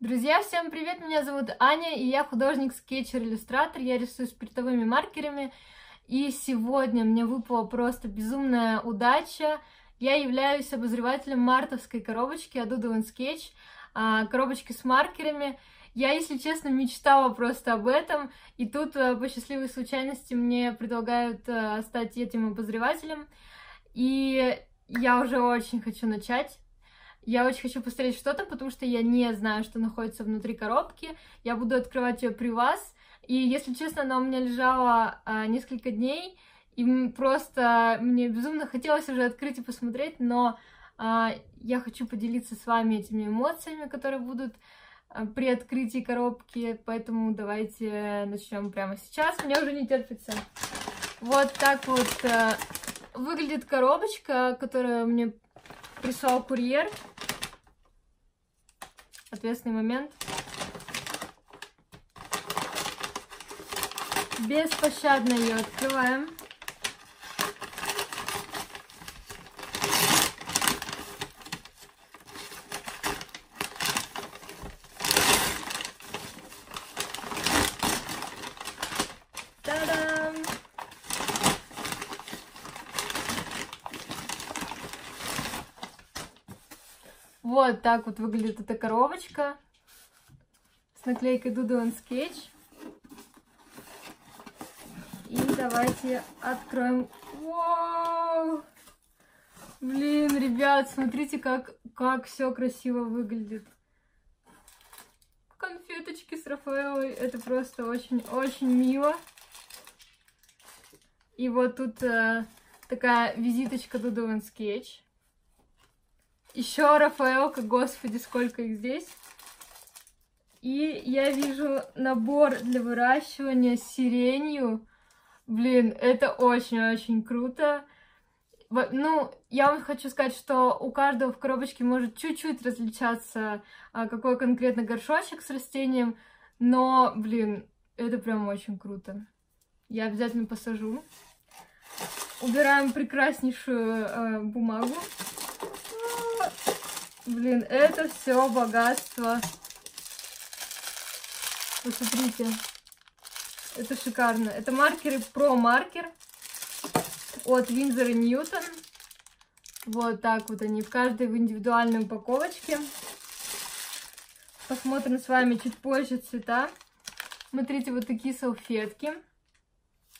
Друзья, всем привет! Меня зовут Аня, и я художник, скетчер, иллюстратор. Я рисую спиртовыми маркерами. И сегодня мне выпала просто безумная удача. Я являюсь обозревателем мартовской коробочки Adobe Sketch, а, коробочки с маркерами. Я, если честно, мечтала просто об этом, и тут э, по счастливой случайности мне предлагают э, стать этим обозревателем. И я уже очень хочу начать. Я очень хочу посмотреть, что там, потому что я не знаю, что находится внутри коробки. Я буду открывать ее при вас. И, если честно, она у меня лежала а, несколько дней, и просто мне безумно хотелось уже открыть и посмотреть, но а, я хочу поделиться с вами этими эмоциями, которые будут при открытии коробки, поэтому давайте начнем прямо сейчас. Мне уже не терпится. Вот так вот а, выглядит коробочка, которую мне прислал курьер. Ответственный момент. Беспощадно ее открываем. Вот так вот выглядит эта коробочка с наклейкой Doodle Sketch. И давайте откроем. Вау! Блин, ребят, смотрите, как, как все красиво выглядит. Конфеточки с Рафаэлой. Это просто очень-очень мило. И вот тут э, такая визиточка Doodle Sketch. Еще Рафаэлка, господи, сколько их здесь. И я вижу набор для выращивания с сиренью. Блин, это очень-очень круто. Ну, я вам хочу сказать, что у каждого в коробочке может чуть-чуть различаться, а, какой конкретно горшочек с растением, но, блин, это прям очень круто. Я обязательно посажу. Убираем прекраснейшую э, бумагу. Блин, это все богатство. Посмотрите. Это шикарно. Это маркеры Pro Marker от Windsor Newton. Вот так вот они. В каждой в индивидуальной упаковочке. Посмотрим с вами чуть позже цвета. Смотрите, вот такие салфетки.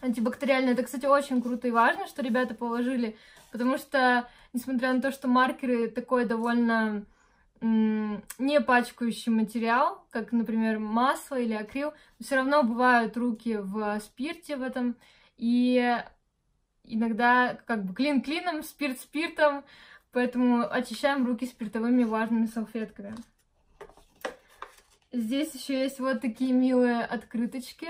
Антибактериальные. Это, кстати, очень круто и важно, что ребята положили. Потому что несмотря на то, что маркеры такой довольно не пачкающий материал, как, например, масло или акрил, все равно бывают руки в спирте в этом, и иногда как бы клин клином, спирт спиртом, поэтому очищаем руки спиртовыми влажными салфетками. Здесь еще есть вот такие милые открыточки.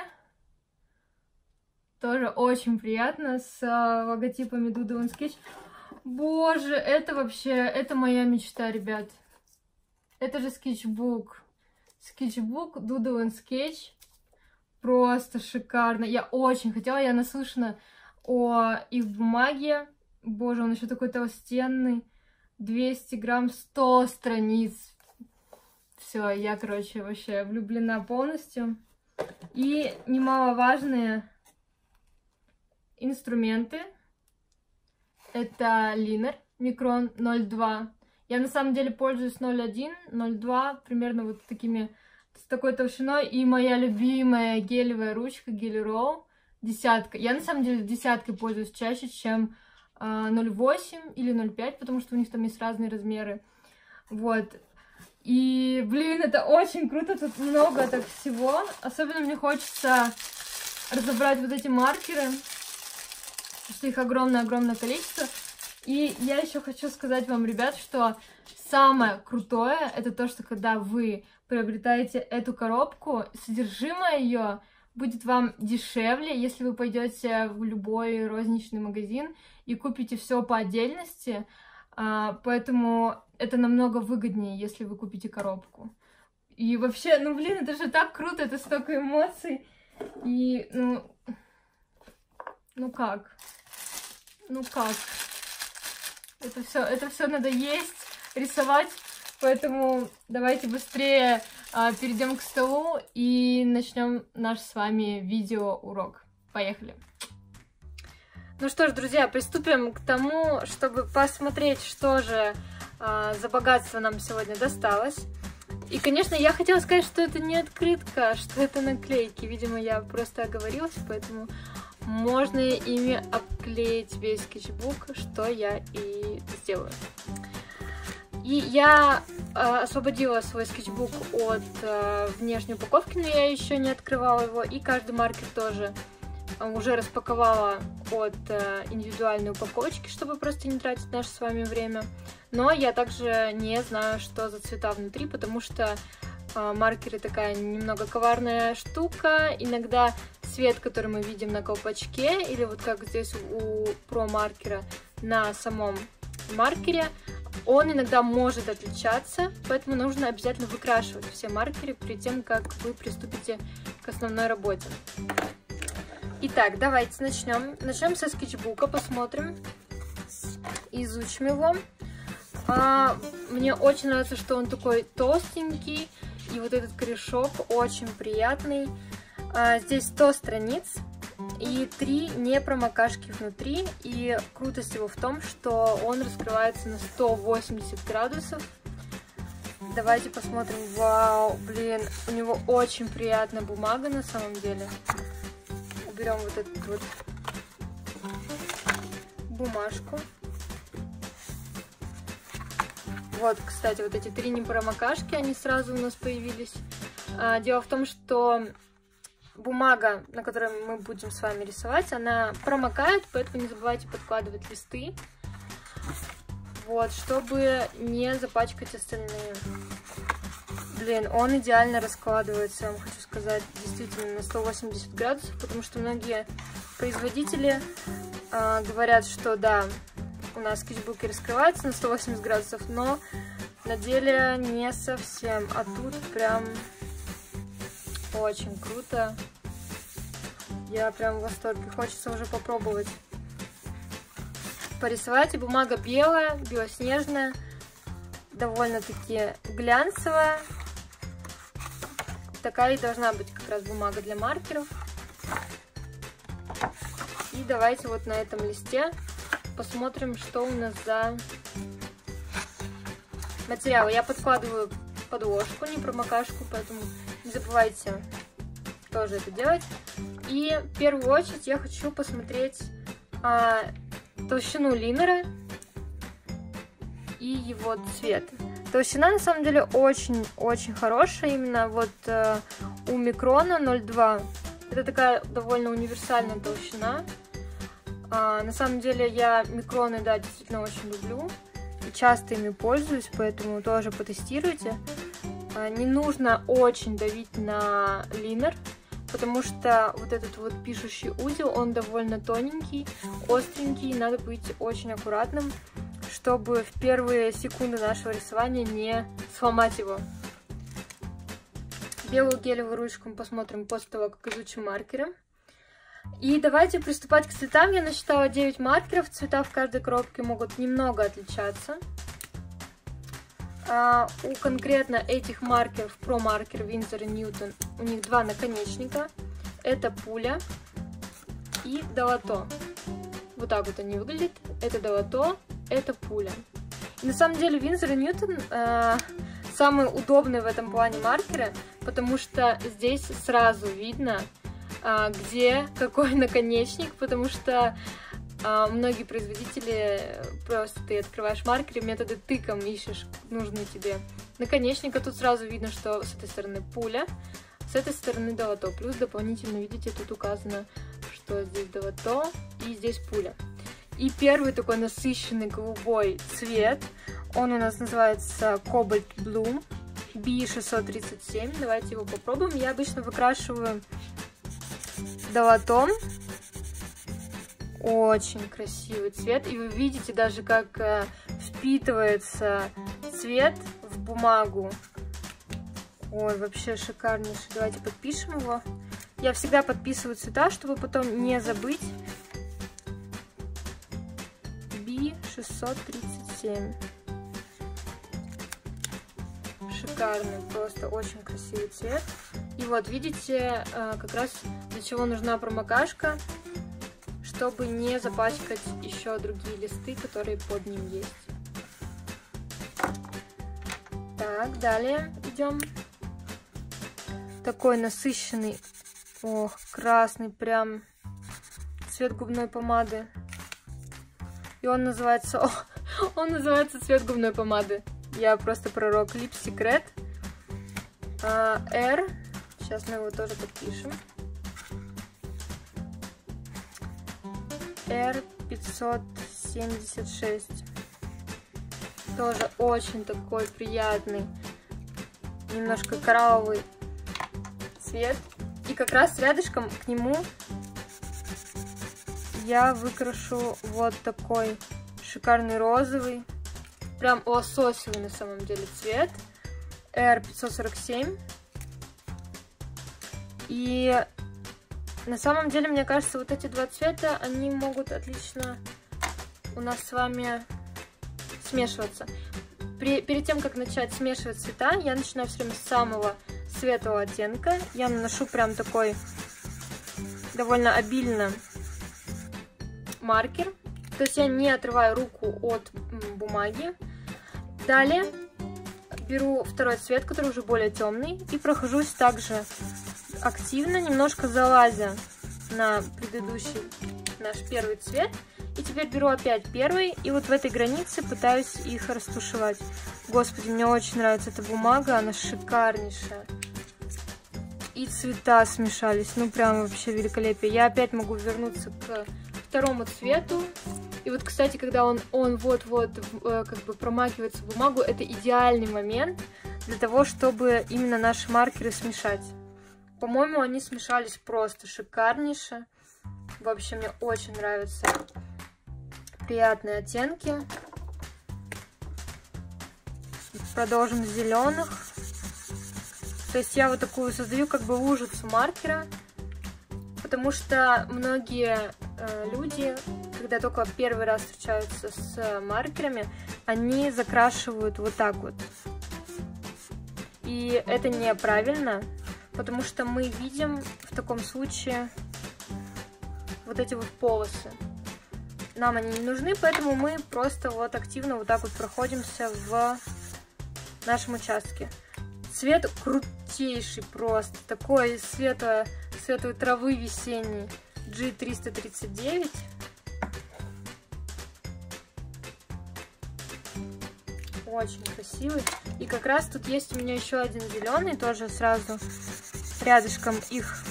Тоже очень приятно, с логотипами Doodle Sketch. Боже, это вообще, это моя мечта, ребят. Это же скетчбук. Скетчбук Doodle Sketch. Просто шикарно. Я очень хотела, я наслышана о их бумаге. Боже, он еще такой толстенный. 200 грамм, 100 страниц. Все, я, короче, вообще влюблена полностью. И немаловажные инструменты это линер микрон 0,2. Я на самом деле пользуюсь 0,1, 0,2, примерно вот такими, с такой толщиной. И моя любимая гелевая ручка Роу, десятка. Я на самом деле десяткой пользуюсь чаще, чем э, 0,8 или 0,5, потому что у них там есть разные размеры. Вот. И, блин, это очень круто, тут много так всего. Особенно мне хочется разобрать вот эти маркеры что их огромное-огромное количество. И я еще хочу сказать вам, ребят, что самое крутое это то, что когда вы приобретаете эту коробку, содержимое ее будет вам дешевле, если вы пойдете в любой розничный магазин и купите все по отдельности. А, поэтому это намного выгоднее, если вы купите коробку. И вообще, ну блин, это же так круто, это столько эмоций. И, ну, Ну как? Ну как? Это все, это все надо есть, рисовать. Поэтому давайте быстрее а, перейдем к столу и начнем наш с вами видеоурок. Поехали! Ну что ж, друзья, приступим к тому, чтобы посмотреть, что же а, за богатство нам сегодня досталось. И, конечно, я хотела сказать, что это не открытка, а что это наклейки. Видимо, я просто оговорилась, поэтому можно ими обклеить весь скетчбук, что я и сделаю. И я э, освободила свой скетчбук от э, внешней упаковки, но я еще не открывала его, и каждый маркер тоже уже распаковала от э, индивидуальной упаковочки, чтобы просто не тратить наше с вами время. Но я также не знаю, что за цвета внутри, потому что э, маркеры такая немного коварная штука. Иногда цвет, который мы видим на колпачке, или вот как здесь у про маркера на самом маркере, он иногда может отличаться, поэтому нужно обязательно выкрашивать все маркеры перед тем, как вы приступите к основной работе. Итак, давайте начнем. Начнем со скетчбука, посмотрим, изучим его. А, мне очень нравится, что он такой толстенький, и вот этот корешок очень приятный. А, здесь 100 страниц, и три не промокашки внутри. И крутость его в том, что он раскрывается на 180 градусов. Давайте посмотрим. Вау, блин, у него очень приятная бумага на самом деле. Уберем вот эту вот бумажку. Вот, кстати, вот эти три непромокашки, они сразу у нас появились. А, дело в том, что бумага, на которой мы будем с вами рисовать, она промокает, поэтому не забывайте подкладывать листы. Вот, чтобы не запачкать остальные. Блин, он идеально раскладывается, я вам хочу сказать, действительно, на 180 градусов, потому что многие производители э, говорят, что да, у нас скетчбуки раскрываются на 180 градусов, но на деле не совсем, а тут прям очень круто. Я прям в восторге. Хочется уже попробовать порисовать. И бумага белая, белоснежная, довольно-таки глянцевая. Такая и должна быть как раз бумага для маркеров. И давайте вот на этом листе посмотрим, что у нас за материал. Я подкладываю подложку, не промокашку, поэтому не забывайте тоже это делать. И в первую очередь я хочу посмотреть а, толщину линера и его цвет. Толщина на самом деле очень-очень хорошая, именно вот э, у микрона 0,2. Это такая довольно универсальная толщина. А, на самом деле я микроны, да, действительно очень люблю и часто ими пользуюсь, поэтому тоже потестируйте. А, не нужно очень давить на линер, потому что вот этот вот пишущий узел, он довольно тоненький, остренький, надо быть очень аккуратным, чтобы в первые секунды нашего рисования не сломать его. Белую гелевую ручку мы посмотрим после того, как изучим маркеры. И давайте приступать к цветам. Я насчитала 9 маркеров. Цвета в каждой коробке могут немного отличаться. А, у конкретно этих маркеров, про маркер Windsor и Newton, у них два наконечника. Это пуля и долото. Вот так вот они выглядят. Это долото, это пуля. И на самом деле Windsor и Newton э, самые удобные в этом плане маркеры, потому что здесь сразу видно, где какой наконечник, потому что а многие производители просто ты открываешь маркер и методы тыком ищешь нужный тебе наконечник, а тут сразу видно, что с этой стороны пуля, с этой стороны долото. Плюс дополнительно, видите, тут указано, что здесь долото и здесь пуля. И первый такой насыщенный голубой цвет, он у нас называется Cobalt Blue B637. Давайте его попробуем. Я обычно выкрашиваю долотом. Очень красивый цвет. И вы видите даже, как э, впитывается цвет в бумагу. Ой, вообще шикарнейший. Давайте подпишем его. Я всегда подписываю цвета, чтобы потом не забыть. B637. Шикарный, просто очень красивый цвет. И вот, видите, э, как раз для чего нужна промокашка, чтобы не запачкать еще другие листы, которые под ним есть. Так, далее идем. Такой насыщенный, ох, красный прям цвет губной помады. И он называется, о, он называется цвет губной помады. Я просто пророк Lip Secret. R. Сейчас мы его тоже подпишем. R576. Тоже очень такой приятный, немножко коралловый цвет. И как раз рядышком к нему я выкрашу вот такой шикарный розовый, прям лососевый на самом деле цвет. R547. И на самом деле, мне кажется, вот эти два цвета, они могут отлично у нас с вами смешиваться. При, перед тем, как начать смешивать цвета, я начинаю все время с самого светлого оттенка. Я наношу прям такой довольно обильно маркер. То есть я не отрываю руку от бумаги. Далее беру второй цвет, который уже более темный, и прохожусь также активно, немножко залазя на предыдущий наш первый цвет. И теперь беру опять первый, и вот в этой границе пытаюсь их растушевать. Господи, мне очень нравится эта бумага, она шикарнейшая. И цвета смешались, ну прям вообще великолепие. Я опять могу вернуться к второму цвету. И вот, кстати, когда он он вот-вот э, как бы промакивается в бумагу, это идеальный момент для того, чтобы именно наши маркеры смешать. По-моему, они смешались просто шикарнейше. Вообще, мне очень нравятся приятные оттенки. Продолжим с зеленых. То есть я вот такую создаю как бы лужицу маркера, потому что многие э, люди, когда только первый раз встречаются с маркерами, они закрашивают вот так вот. И это неправильно, потому что мы видим в таком случае вот эти вот полосы. Нам они не нужны, поэтому мы просто вот активно вот так вот проходимся в нашем участке. Цвет крутейший просто, такой светло, светлой травы весенний. G339. Очень красивый. И как раз тут есть у меня еще один зеленый, тоже сразу рядышком их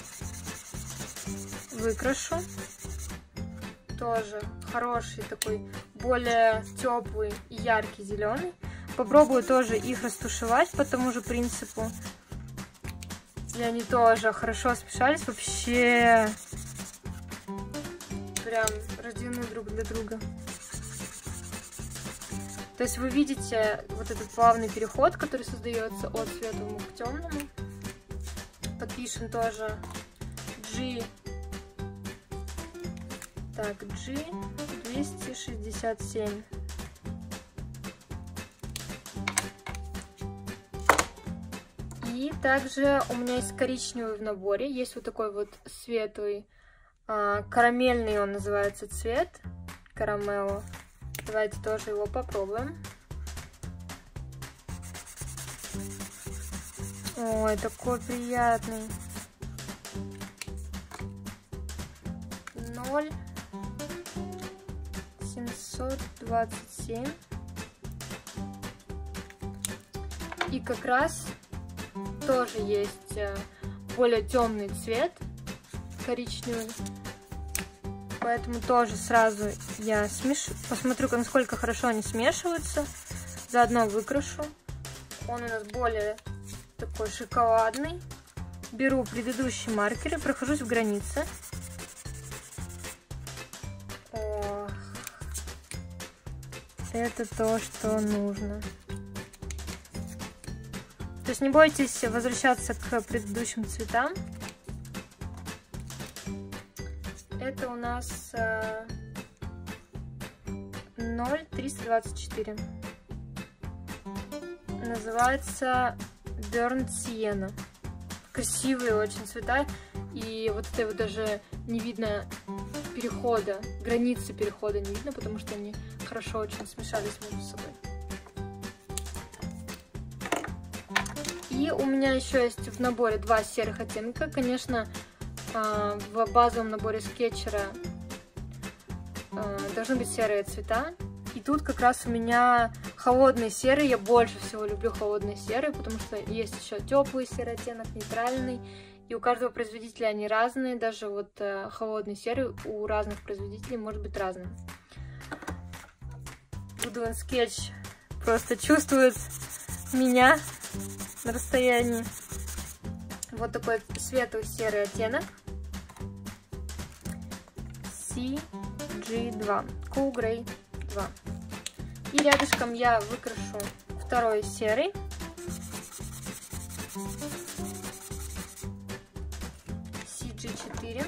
выкрашу. Тоже хороший такой, более теплый и яркий зеленый. Попробую тоже их растушевать по тому же принципу. И они тоже хорошо смешались. Вообще прям рождены друг для друга. То есть вы видите вот этот плавный переход, который создается от светлому к темному. Подпишем тоже G. Так, G 267. И также у меня есть коричневый в наборе. Есть вот такой вот светлый, а, карамельный он называется цвет. Карамело. Давайте тоже его попробуем. Ой, такой приятный. Ноль семьсот двадцать семь. И как раз тоже есть э, более темный цвет, коричневый. Поэтому тоже сразу я смешу, посмотрю, насколько хорошо они смешиваются. Заодно выкрашу. Он у нас более такой шоколадный. Беру предыдущий маркер и прохожусь в границе. Это то, что нужно. То есть не бойтесь возвращаться к предыдущим цветам. Это у нас 0324. Называется Burnt Sienna. Красивые очень цвета. И вот это вот даже не видно перехода, границы перехода не видно, потому что они хорошо очень смешались между собой. И у меня еще есть в наборе два серых оттенка. Конечно, а, в базовом наборе скетчера а, должны быть серые цвета. И тут как раз у меня холодный серый. Я больше всего люблю холодный серый, потому что есть еще теплый серый оттенок, нейтральный. И у каждого производителя они разные. Даже вот э, холодный серый у разных производителей может быть разным. Woodland Sketch просто чувствует меня на расстоянии. Вот такой светло-серый оттенок. CG2. Cool Grey 2. И рядышком я выкрашу второй серый. CG4.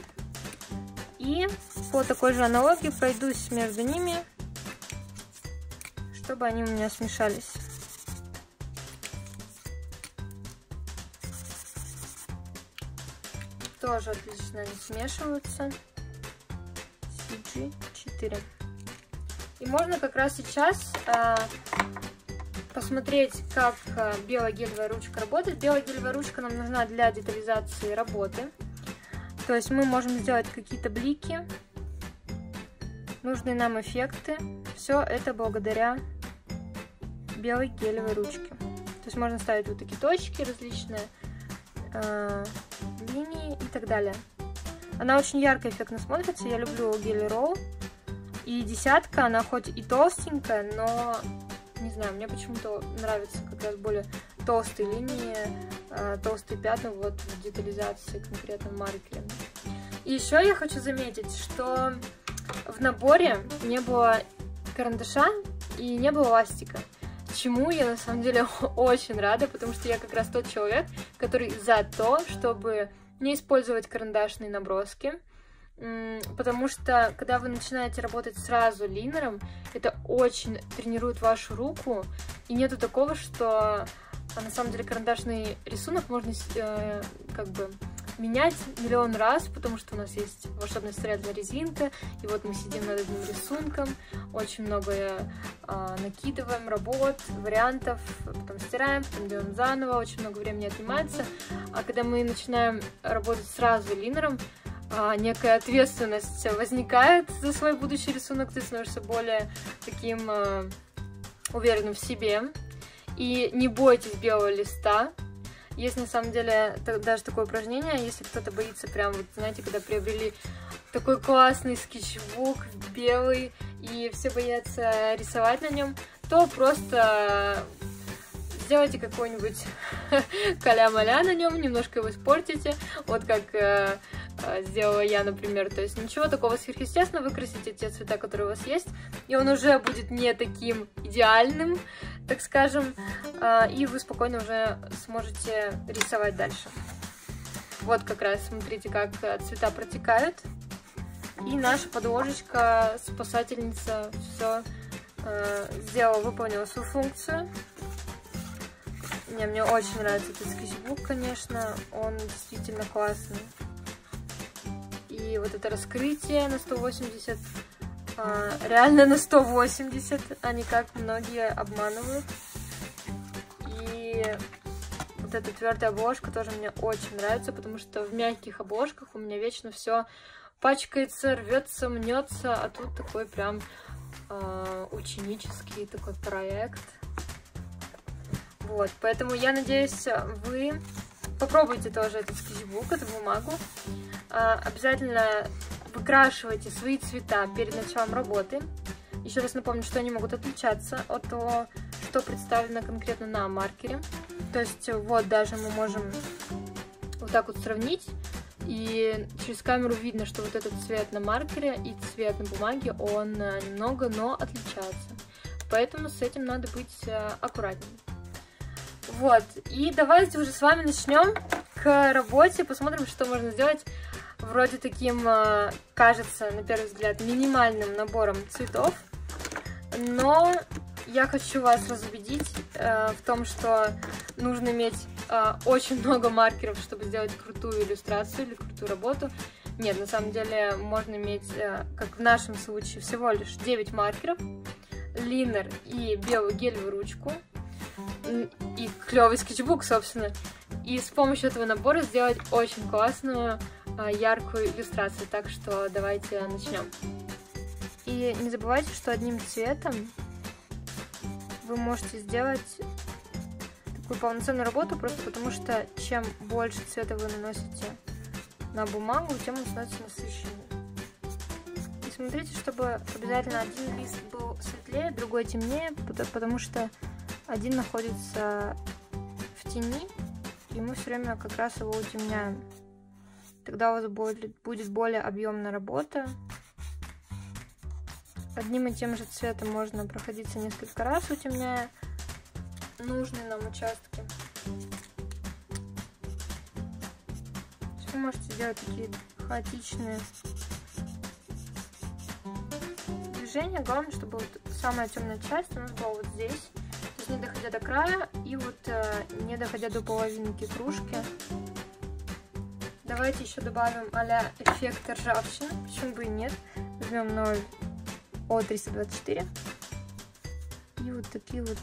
И по такой же аналогии пройдусь между ними, чтобы они у меня смешались. Тоже отлично они смешиваются. CG4. И можно как раз сейчас э, посмотреть, как э, белая гелевая ручка работает. Белая гелевая ручка нам нужна для детализации работы. То есть мы можем сделать какие-то блики, нужные нам эффекты. Все это благодаря белой гелевой ручке. То есть можно ставить вот такие точки различные, э, линии и так далее. Она очень ярко эффектно смотрится. Я люблю гель Roll. И десятка, она хоть и толстенькая, но, не знаю, мне почему-то нравится как раз более толстые линии, э, толстые пятна вот в детализации конкретно маркером. И еще я хочу заметить, что в наборе не было карандаша и не было ластика. Чему я на самом деле очень рада, потому что я как раз тот человек, который за то, чтобы не использовать карандашные наброски, потому что когда вы начинаете работать сразу линером, это очень тренирует вашу руку, и нету такого, что а на самом деле карандашный рисунок можно э, как бы менять миллион раз, потому что у нас есть волшебная стреляная резинка, и вот мы сидим над одним рисунком, очень много э, накидываем работ, вариантов, потом стираем, потом делаем заново, очень много времени отнимается, а когда мы начинаем работать сразу линером, э, некая ответственность возникает за свой будущий рисунок, ты становишься более таким э, уверенным в себе, и не бойтесь белого листа, есть на самом деле даже такое упражнение, если кто-то боится прям, вот знаете, когда приобрели такой классный скетчбук белый, и все боятся рисовать на нем, то просто сделайте какой-нибудь каля-маля на нем, немножко его испортите, вот как э, э, сделала я, например. То есть ничего такого сверхъестественного, выкрасите те цвета, которые у вас есть, и он уже будет не таким идеальным, так скажем, э, и вы спокойно уже сможете рисовать дальше. Вот как раз, смотрите, как цвета протекают. И наша подложечка, спасательница, все э, сделала, выполнила свою функцию. Не, мне очень нравится этот скетчбук, конечно, он действительно классный. И вот это раскрытие на 180, а, реально на 180, а не как многие обманывают. И вот эта твердая обложка тоже мне очень нравится, потому что в мягких обложках у меня вечно все пачкается, рвется, мнется, а тут такой прям э, ученический такой проект. Вот, поэтому я надеюсь, вы попробуйте тоже этот скетчбук, эту бумагу. А, обязательно выкрашивайте свои цвета перед началом работы. Еще раз напомню, что они могут отличаться от того, что представлено конкретно на маркере. То есть вот даже мы можем вот так вот сравнить. И через камеру видно, что вот этот цвет на маркере и цвет на бумаге, он немного, но отличается. Поэтому с этим надо быть э, аккуратнее. Вот, и давайте уже с вами начнем к работе, посмотрим, что можно сделать вроде таким, э, кажется, на первый взгляд, минимальным набором цветов. Но я хочу вас разубедить э, в том, что нужно иметь э, очень много маркеров, чтобы сделать крутую иллюстрацию или крутую работу. Нет, на самом деле можно иметь, э, как в нашем случае, всего лишь 9 маркеров, линер и белую гелевую ручку, и клевый скетчбук, собственно. И с помощью этого набора сделать очень классную, а, яркую иллюстрацию. Так что давайте начнем. И не забывайте, что одним цветом вы можете сделать такую полноценную работу, просто потому что чем больше цвета вы наносите на бумагу, тем он становится насыщеннее. И смотрите, чтобы обязательно один лист был светлее, другой темнее, потому что один находится в тени, и мы все время как раз его утемняем. Тогда у вас будет, будет более объемная работа. Одним и тем же цветом можно проходиться несколько раз, утемняя нужные нам участки. Вы можете сделать такие хаотичные движения. Главное, чтобы вот самая темная часть у нас была вот здесь доходя до края и вот э, не доходя до половинки кружки. Давайте еще добавим а эффект ржавчины, почему бы и нет. Возьмем 0 О324 и вот такие вот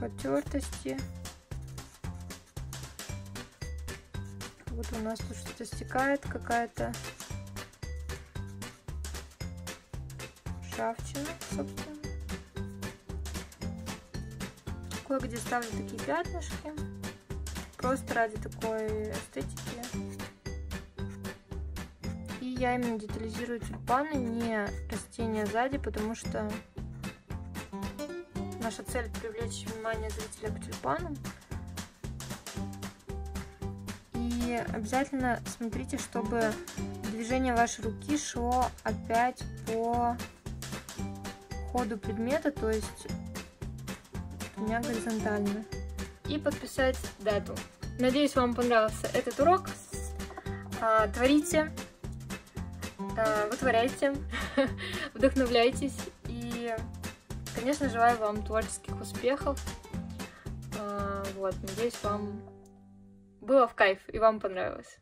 потертости. Вот у нас тут что-то стекает какая-то ржавчина, собственно. Кое-где ставлю такие пятнышки. Просто ради такой эстетики. И я именно детализирую тюльпаны, не растения сзади, потому что наша цель привлечь внимание зрителя к тюльпанам. И обязательно смотрите, чтобы движение вашей руки шло опять по ходу предмета, то есть меня горизонтально. И подписать дату. Надеюсь, вам понравился этот урок. А, творите, а, вытворяйте, вдохновляйтесь. И, конечно, желаю вам творческих успехов. А, вот, надеюсь, вам было в кайф и вам понравилось.